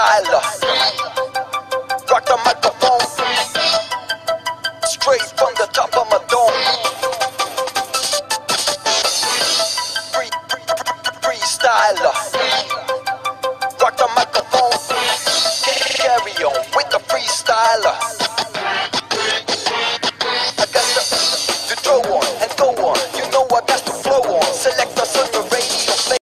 styler. Rock the microphone. Straight from the top of my dome. Free, free, free, freestyler. Rock the microphone. Carry on with the freestyler.